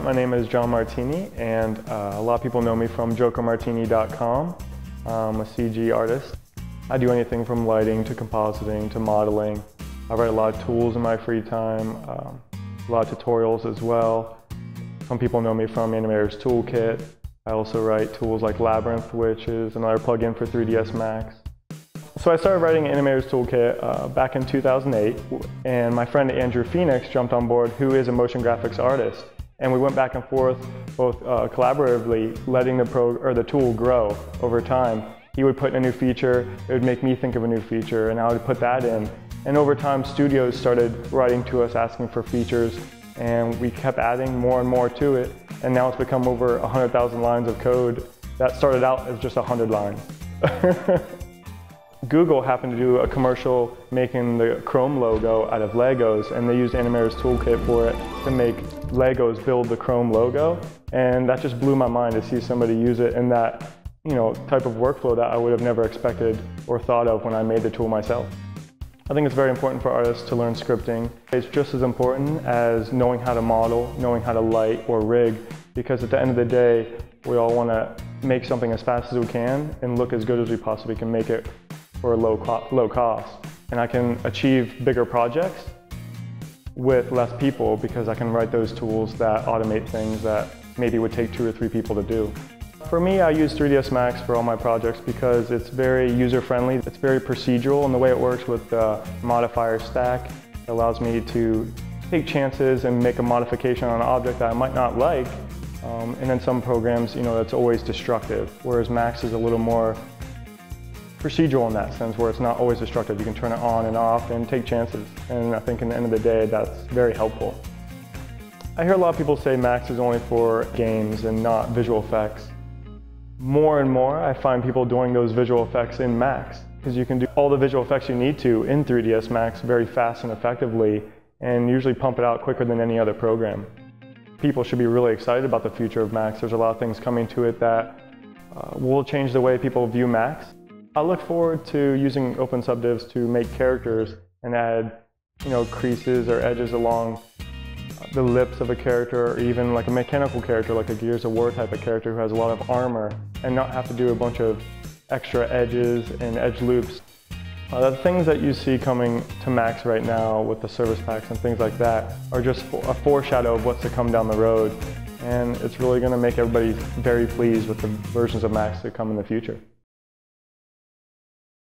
My name is John Martini, and uh, a lot of people know me from jokermartini.com. I'm a CG artist. I do anything from lighting to compositing to modeling. I write a lot of tools in my free time, um, a lot of tutorials as well. Some people know me from Animator's Toolkit. I also write tools like Labyrinth, which is another plugin for 3ds Max. So I started writing Animator's Toolkit uh, back in 2008, and my friend Andrew Phoenix jumped on board, who is a motion graphics artist. And we went back and forth, both uh, collaboratively, letting the, pro or the tool grow over time. He would put in a new feature, it would make me think of a new feature, and I would put that in. And over time, studios started writing to us asking for features, and we kept adding more and more to it. And now it's become over 100,000 lines of code that started out as just 100 lines. Google happened to do a commercial making the Chrome logo out of Legos and they used Animator's Toolkit for it to make Legos build the Chrome logo. And that just blew my mind to see somebody use it in that you know, type of workflow that I would have never expected or thought of when I made the tool myself. I think it's very important for artists to learn scripting. It's just as important as knowing how to model, knowing how to light or rig, because at the end of the day, we all want to make something as fast as we can and look as good as we possibly can make it for a low, co low cost. And I can achieve bigger projects with less people because I can write those tools that automate things that maybe would take two or three people to do. For me, I use 3ds Max for all my projects because it's very user-friendly. It's very procedural in the way it works with the modifier stack. Allows me to take chances and make a modification on an object that I might not like. Um, and in some programs, you know, that's always destructive, whereas Max is a little more procedural in that sense where it's not always destructive. You can turn it on and off and take chances. And I think in the end of the day, that's very helpful. I hear a lot of people say Max is only for games and not visual effects. More and more, I find people doing those visual effects in Max because you can do all the visual effects you need to in 3ds Max very fast and effectively and usually pump it out quicker than any other program. People should be really excited about the future of Max. There's a lot of things coming to it that uh, will change the way people view Max. I look forward to using open subdivs to make characters and add, you know, creases or edges along the lips of a character or even like a mechanical character like a Gears of War type of character who has a lot of armor and not have to do a bunch of extra edges and edge loops. Uh, the things that you see coming to Max right now with the service packs and things like that are just a foreshadow of what's to come down the road and it's really going to make everybody very pleased with the versions of Max that come in the future.